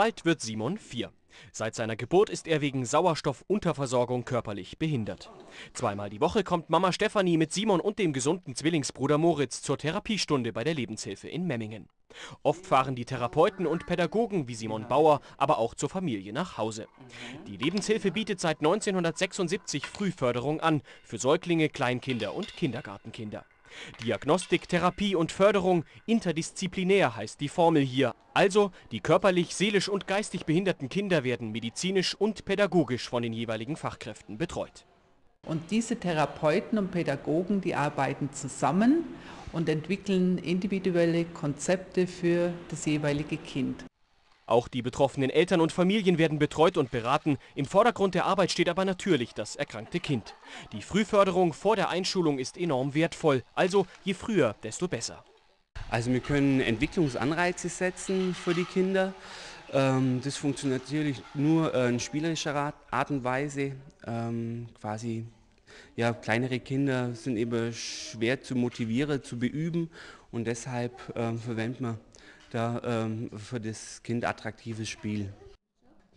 Bald wird Simon vier. Seit seiner Geburt ist er wegen Sauerstoffunterversorgung körperlich behindert. Zweimal die Woche kommt Mama Stefanie mit Simon und dem gesunden Zwillingsbruder Moritz zur Therapiestunde bei der Lebenshilfe in Memmingen. Oft fahren die Therapeuten und Pädagogen wie Simon Bauer aber auch zur Familie nach Hause. Die Lebenshilfe bietet seit 1976 Frühförderung an für Säuglinge, Kleinkinder und Kindergartenkinder. Diagnostik, Therapie und Förderung interdisziplinär heißt die Formel hier. Also die körperlich, seelisch und geistig behinderten Kinder werden medizinisch und pädagogisch von den jeweiligen Fachkräften betreut. Und diese Therapeuten und Pädagogen, die arbeiten zusammen und entwickeln individuelle Konzepte für das jeweilige Kind. Auch die betroffenen Eltern und Familien werden betreut und beraten. Im Vordergrund der Arbeit steht aber natürlich das erkrankte Kind. Die Frühförderung vor der Einschulung ist enorm wertvoll. Also je früher, desto besser. Also wir können Entwicklungsanreize setzen für die Kinder. Ähm, das funktioniert natürlich nur in spielerischer Art und Weise. Ähm, quasi ja, kleinere Kinder sind eben schwer zu motivieren, zu beüben und deshalb ähm, verwenden wir da ähm, für das Kind attraktives Spiel.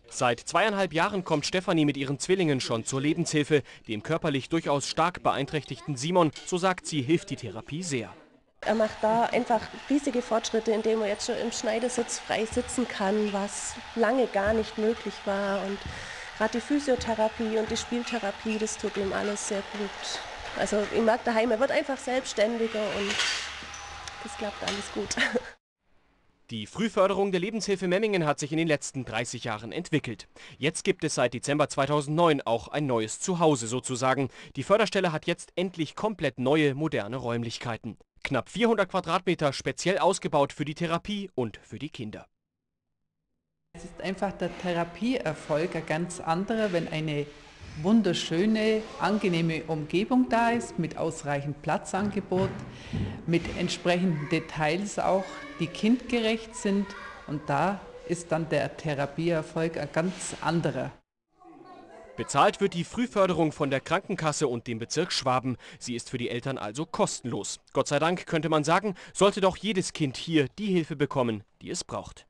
Seit zweieinhalb Jahren kommt Stefanie mit ihren Zwillingen schon zur Lebenshilfe. Dem körperlich durchaus stark beeinträchtigten Simon, so sagt sie, hilft die Therapie sehr. Er macht da einfach riesige Fortschritte, indem er jetzt schon im Schneidersitz frei sitzen kann, was lange gar nicht möglich war. Und gerade die Physiotherapie und die Spieltherapie, das tut ihm alles sehr gut. Also ich mag daheim, er wird einfach selbstständiger und das klappt alles gut. Die Frühförderung der Lebenshilfe Memmingen hat sich in den letzten 30 Jahren entwickelt. Jetzt gibt es seit Dezember 2009 auch ein neues Zuhause sozusagen. Die Förderstelle hat jetzt endlich komplett neue, moderne Räumlichkeiten. Knapp 400 Quadratmeter speziell ausgebaut für die Therapie und für die Kinder. Es ist einfach der Therapieerfolg ein ganz anderer, wenn eine wunderschöne, angenehme Umgebung da ist, mit ausreichend Platzangebot, mit entsprechenden Details auch, die kindgerecht sind. Und da ist dann der Therapieerfolg ein ganz anderer. Bezahlt wird die Frühförderung von der Krankenkasse und dem Bezirk Schwaben. Sie ist für die Eltern also kostenlos. Gott sei Dank könnte man sagen, sollte doch jedes Kind hier die Hilfe bekommen, die es braucht.